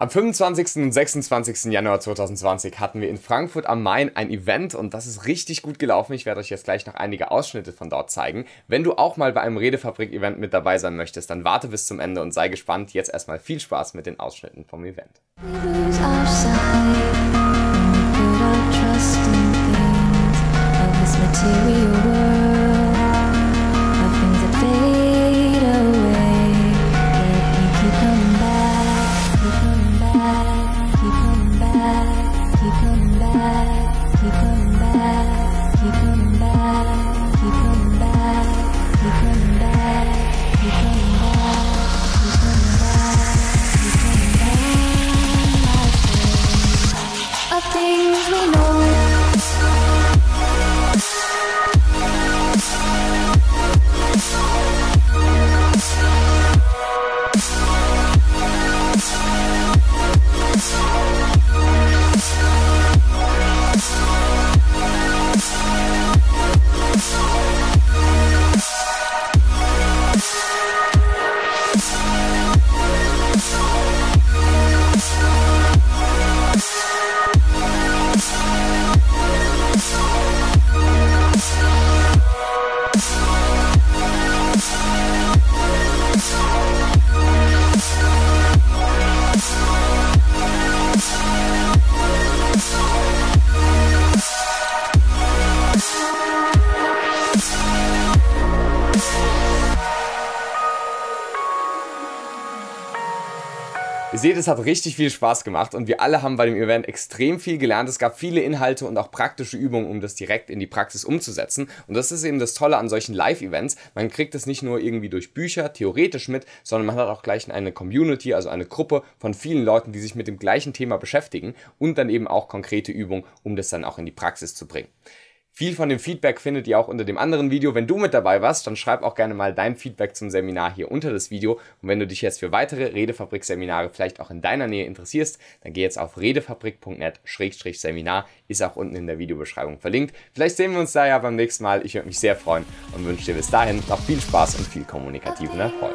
Am 25. und 26. Januar 2020 hatten wir in Frankfurt am Main ein Event und das ist richtig gut gelaufen. Ich werde euch jetzt gleich noch einige Ausschnitte von dort zeigen. Wenn du auch mal bei einem Redefabrik-Event mit dabei sein möchtest, dann warte bis zum Ende und sei gespannt. Jetzt erstmal viel Spaß mit den Ausschnitten vom Event. Ihr seht, es hat richtig viel Spaß gemacht und wir alle haben bei dem Event extrem viel gelernt. Es gab viele Inhalte und auch praktische Übungen, um das direkt in die Praxis umzusetzen. Und das ist eben das Tolle an solchen Live-Events. Man kriegt es nicht nur irgendwie durch Bücher theoretisch mit, sondern man hat auch gleich eine Community, also eine Gruppe von vielen Leuten, die sich mit dem gleichen Thema beschäftigen und dann eben auch konkrete Übungen, um das dann auch in die Praxis zu bringen. Viel von dem Feedback findet ihr auch unter dem anderen Video. Wenn du mit dabei warst, dann schreib auch gerne mal dein Feedback zum Seminar hier unter das Video. Und wenn du dich jetzt für weitere Redefabrik-Seminare vielleicht auch in deiner Nähe interessierst, dann geh jetzt auf redefabrik.net-seminar, ist auch unten in der Videobeschreibung verlinkt. Vielleicht sehen wir uns da ja beim nächsten Mal. Ich würde mich sehr freuen und wünsche dir bis dahin noch viel Spaß und viel kommunikativen Erfolg.